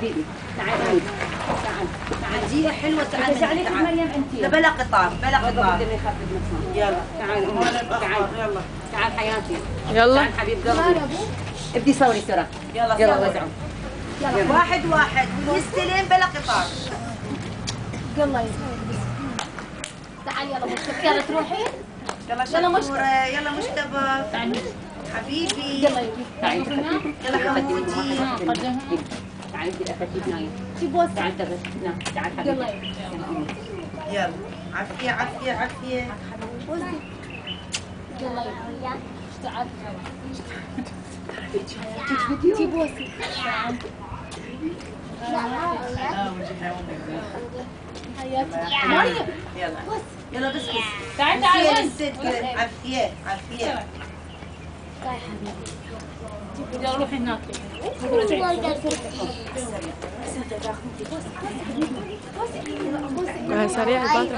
حبيبي. تعالي تعال تعال هدية حلوة تعال. تعالي تعال. مريم أنت. لا بلا قطار بلا قطار. يلا تعال تعال يلا. تعال حياتي. يلا. تعال حبيب قلبي. ابدي صوري سرعة يلا يلا. وزعوا. واحد واحد. واليستلين بلا قطار. يلا تعالي يلا مشتبه يلا تروحي يلا شطورة يلا مشتبه حبيبي. يلا تعالي يلا حمودي تعالي بدي افتيك نايم. تبوس تعال تغش نعم تعال حبيبي. يلا. يلا. أمي. يلا عافية عافية عافية. يلا يلا. تعال تبوسي حياتي مريم يلا يلا بس بس. تعال عافية تعال للست. عافية عافية. يلا روحي هناك سريع الباطل